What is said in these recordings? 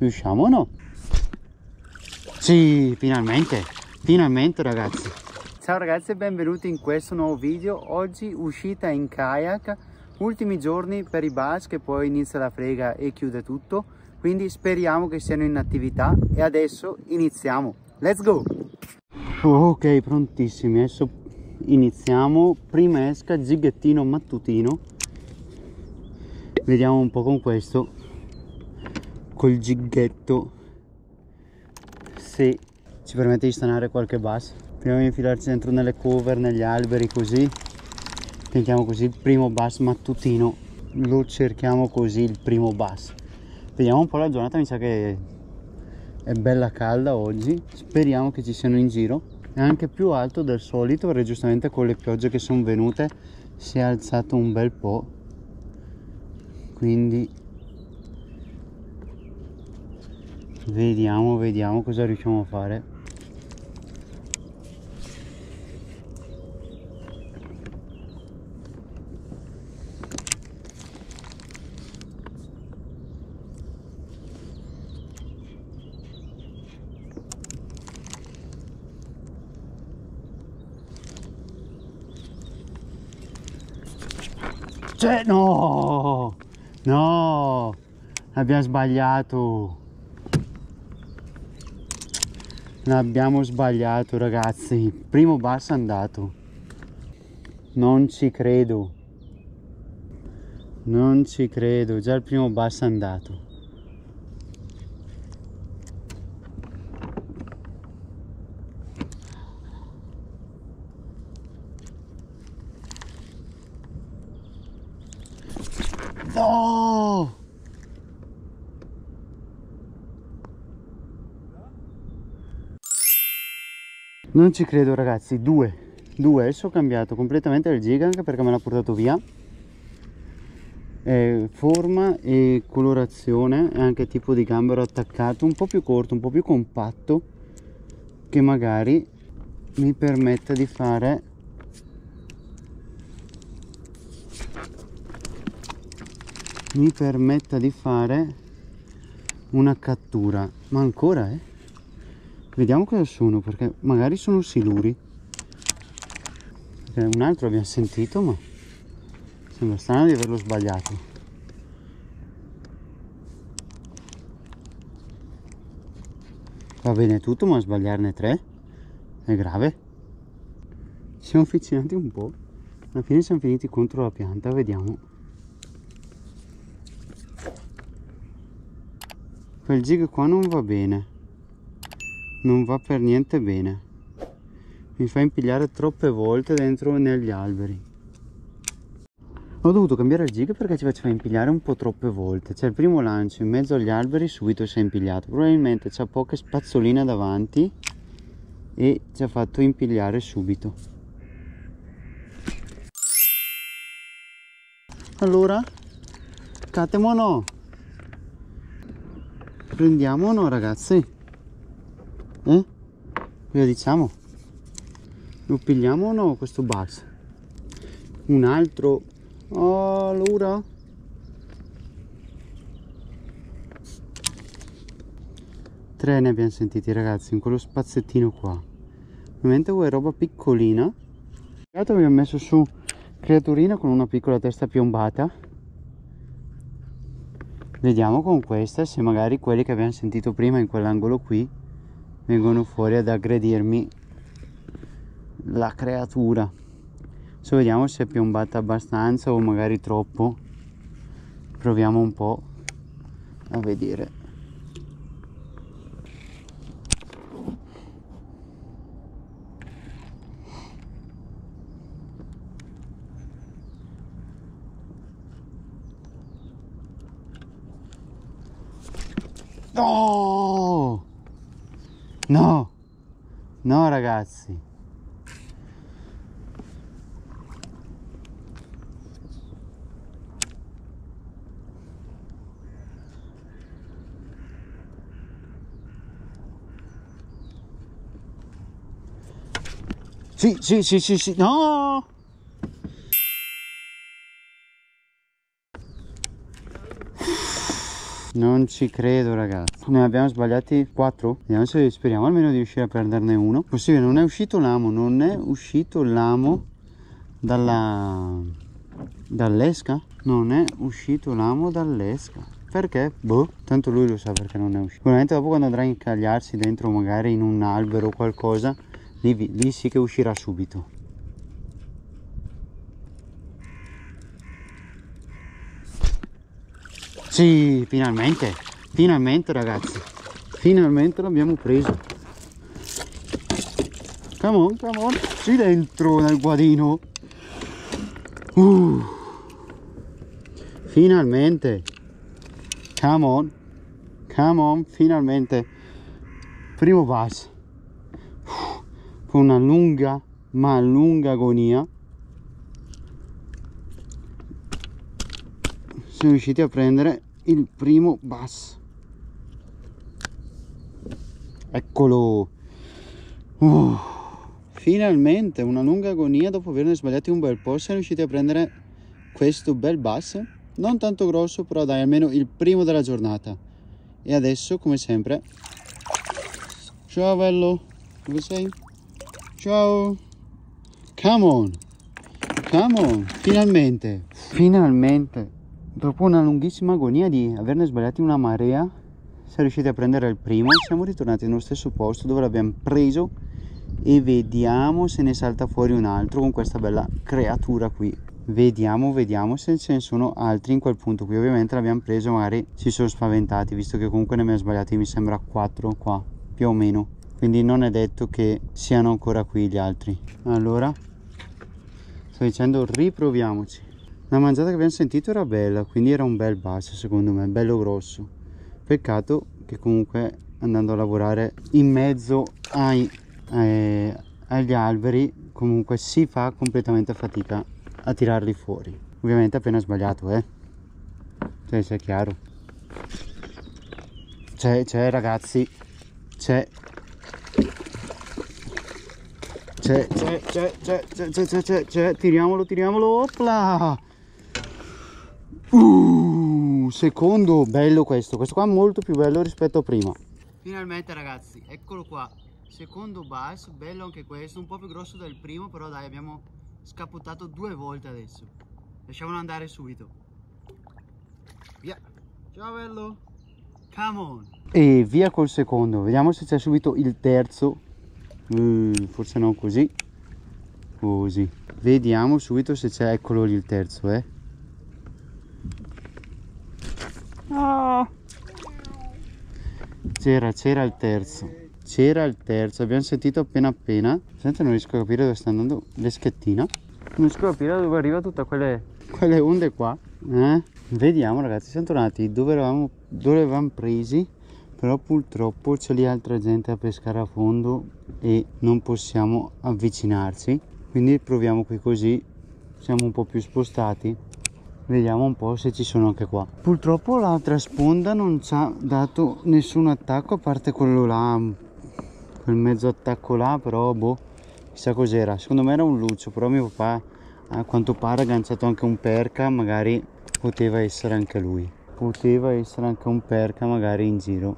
Riusciamo o no? Sì, finalmente, finalmente ragazzi. Ciao ragazzi e benvenuti in questo nuovo video. Oggi uscita in kayak, ultimi giorni per i bus che poi inizia la frega e chiude tutto. Quindi speriamo che siano in attività e adesso iniziamo. Let's go! Ok, prontissimi. Adesso iniziamo. Prima esca gighettino mattutino. Vediamo un po' con questo. Col gighetto se ci permette di stanare qualche bus. Prima di infilarci dentro nelle cover negli alberi così. Tentiamo così il primo bus mattutino. Lo cerchiamo così il primo bus. Vediamo un po' la giornata mi sa che è bella calda oggi. Speriamo che ci siano in giro. È anche più alto del solito perché giustamente con le piogge che sono venute si è alzato un bel po' quindi vediamo vediamo cosa riusciamo a fare Cioè, no! No! Abbiamo sbagliato! Abbiamo sbagliato ragazzi, primo bus andato. Non ci credo. Non ci credo, già il primo bus andato. No! Non ci credo ragazzi, due, due, adesso ho cambiato completamente il gig anche perché me l'ha portato via. Eh, forma e colorazione e anche tipo di gambero attaccato, un po' più corto, un po' più compatto, che magari mi permetta di fare mi permetta di fare una cattura. Ma ancora eh vediamo cosa sono perché magari sono siluri. Un altro abbiamo sentito ma sembra strano di averlo sbagliato. Va bene tutto ma sbagliarne tre? È grave. Ci siamo avvicinati un po' alla fine siamo finiti contro la pianta vediamo. Quel jig qua non va bene non va per niente bene. Mi fa impigliare troppe volte dentro negli alberi. Ho dovuto cambiare il jig perché ci faceva impigliare un po' troppe volte. C'è il primo lancio in mezzo agli alberi subito si è impigliato. Probabilmente c'ha poche spazzoline davanti e ci ha fatto impigliare subito. Allora catemono prendiamo o no ragazzi eh? Cosa diciamo? Lo pigliamo o no questo bus? Un altro? Oh, allora? Tre ne abbiamo sentiti ragazzi in quello spazzettino qua. Ovviamente vuoi roba piccolina. Abbiamo messo su creaturina con una piccola testa piombata. Vediamo con questa se magari quelli che abbiamo sentito prima in quell'angolo qui vengono fuori ad aggredirmi la creatura. Adesso vediamo se è piombata abbastanza o magari troppo. Proviamo un po' a vedere. No! No, no ragazzi. Sì, sì, sì, sì, sì, no! Ci credo ragazzi ne abbiamo sbagliati 4 vediamo se speriamo almeno di riuscire a prenderne uno possibile non è uscito l'amo non è uscito l'amo dalla dall'esca non è uscito l'amo dall'esca perché? Boh, tanto lui lo sa perché non è uscito. Sicuramente dopo quando andrà a incagliarsi dentro magari in un albero o qualcosa, lì, lì sì che uscirà subito. Sì, finalmente, finalmente ragazzi, finalmente l'abbiamo preso. Come on, come on, sì dentro nel guadino. Uh, finalmente. Come on. Come on, finalmente. Primo pass. Con una lunga, ma lunga agonia. Siamo riusciti a prendere il primo bus. Eccolo. Uh, finalmente, una lunga agonia dopo averne sbagliati un bel po', siamo riusciti a prendere questo bel bus. Non tanto grosso però dai almeno il primo della giornata. E adesso come sempre. Ciao bello. Dove sei? ciao. Come on. Come on. Finalmente. Finalmente dopo una lunghissima agonia di averne sbagliati una marea siamo riusciti a prendere il primo siamo ritornati nello stesso posto dove l'abbiamo preso e vediamo se ne salta fuori un altro con questa bella creatura qui. Vediamo vediamo se ce ne sono altri in quel punto qui. Ovviamente l'abbiamo preso magari si sono spaventati visto che comunque ne abbiamo sbagliati mi sembra 4 qua più o meno. Quindi non è detto che siano ancora qui gli altri. Allora sto dicendo riproviamoci la mangiata che abbiamo sentito era bella quindi era un bel basso secondo me bello grosso. Peccato che comunque andando a lavorare in mezzo ai, eh, agli alberi comunque si fa completamente fatica a tirarli fuori. Ovviamente appena sbagliato eh. Cioè sia chiaro. C'è c'è ragazzi. C'è c'è c'è c'è c'è c'è c'è c'è. Tiriamolo tiriamolo. Opla uh, secondo bello questo. Questo qua è molto più bello rispetto a prima. Finalmente ragazzi eccolo qua. Secondo bus bello anche questo un po' più grosso del primo però dai abbiamo scappottato due volte adesso. Lasciamolo andare subito. Via. Ciao bello. Come on. E via col secondo. Vediamo se c'è subito il terzo. Uh, forse non così. Così. Vediamo subito se c'è eccolo lì il terzo eh oh. c'era c'era il terzo. C'era il terzo abbiamo sentito appena appena. Senti non riesco a capire dove sta andando l'eschettina. Non riesco a capire dove arriva tutte quelle, quelle onde qua eh? vediamo ragazzi. Siamo tornati dove eravamo dove avevamo presi? Però purtroppo c'è lì altra gente a pescare a fondo e non possiamo avvicinarci. Quindi proviamo qui così. Siamo un po' più spostati vediamo un po' se ci sono anche qua. Purtroppo l'altra sponda non ci ha dato nessun attacco a parte quello là quel mezzo attacco là però boh chissà cos'era. Secondo me era un luccio però mio papà a quanto pare ha agganciato anche un perca magari poteva essere anche lui. Poteva essere anche un perca magari in giro.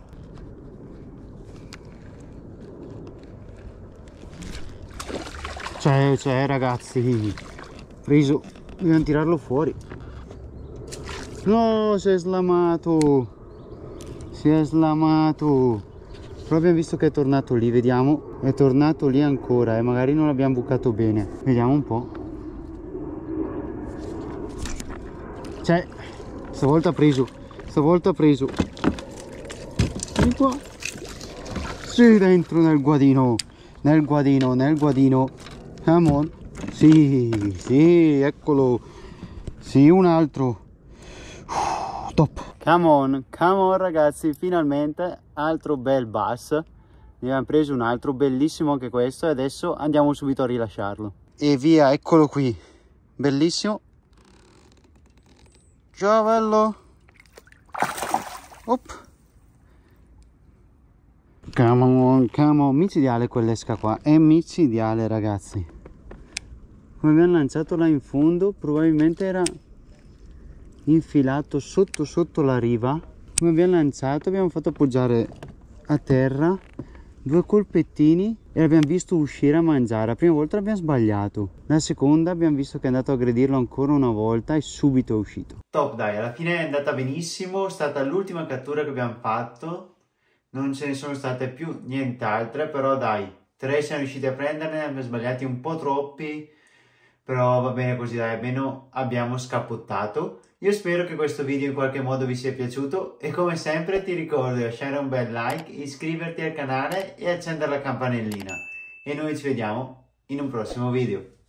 C'è c'è ragazzi preso dobbiamo tirarlo fuori no si è slamato. Si è slamato. Però abbiamo visto che è tornato lì vediamo. È tornato lì ancora e eh? magari non l'abbiamo bucato bene. Vediamo un po' c'è stavolta ha preso. Stavolta ha preso. Vieni qua sì dentro nel guadino. Nel guadino nel guadino. Come on. Sì sì eccolo. Sì un altro top come on come on ragazzi finalmente altro bel bus. Ne abbiamo preso un altro bellissimo anche questo e adesso andiamo subito a rilasciarlo. E via eccolo qui. Bellissimo. Ciao bello Op. come on come on. Micidiale quell'esca qua. È micidiale ragazzi. Come abbiamo lanciato là in fondo probabilmente era infilato sotto sotto la riva. Come abbiamo lanciato abbiamo fatto appoggiare a terra due colpettini e l'abbiamo visto uscire a mangiare. La prima volta l'abbiamo sbagliato. La seconda abbiamo visto che è andato a aggredirlo ancora una volta e subito è uscito. Top dai alla fine è andata benissimo. È stata l'ultima cattura che abbiamo fatto. Non ce ne sono state più nient'altre però dai tre siamo riusciti a prenderne abbiamo sbagliati un po' troppi però va bene così dai almeno abbiamo scappottato io spero che questo video in qualche modo vi sia piaciuto e come sempre ti ricordo di lasciare un bel like, iscriverti al canale e accendere la campanellina. E noi ci vediamo in un prossimo video.